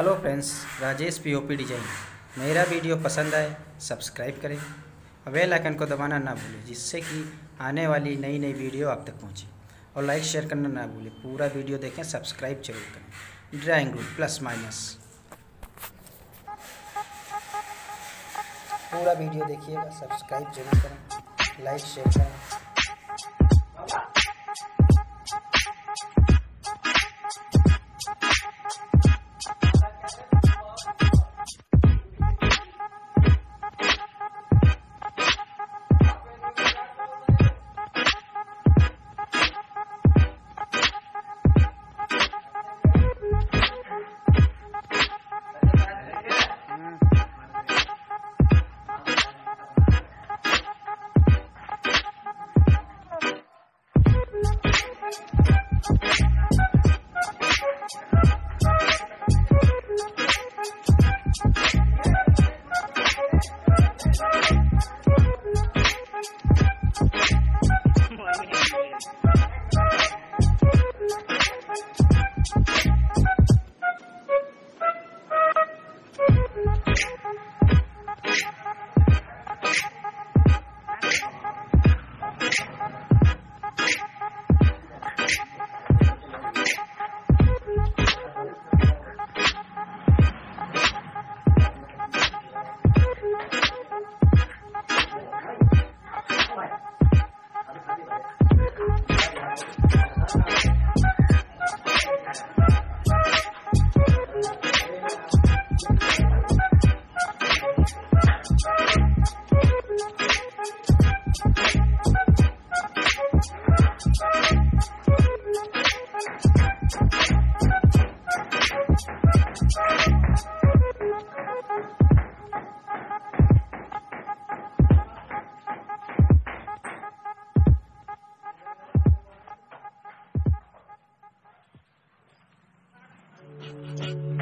Hello friends, Rajesh POP design. मेरा video पसंद आए, सब्सक्राइब करें और बेल आइकन को दबाना ना भूलें, जिससे कि आने वाली नई नई वीडियो आप तक पहुँचे। और लाइक शेयर करना ना भूलें, पूरा वीडियो देखें, सब्सक्राइब ज़रूर करें। ड्राइंग रूम प्लस माइनस पूरा वीडियो देखिएगा, सब्सक्राइब ज़रूर करें लाइक शेयर करें।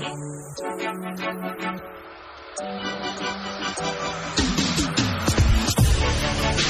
Thank you.